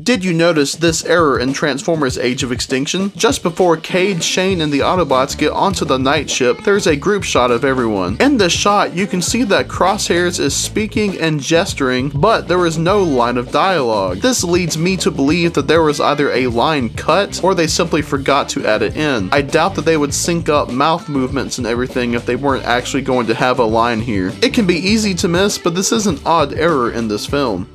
Did you notice this error in Transformers Age of Extinction? Just before Cade, Shane, and the Autobots get onto the Knight ship, there's a group shot of everyone. In this shot, you can see that Crosshairs is speaking and gesturing, but there is no line of dialogue. This leads me to believe that there was either a line cut, or they simply forgot to add it in. I doubt that they would sync up mouth movements and everything if they weren't actually going to have a line here. It can be easy to miss, but this is an odd error in this film.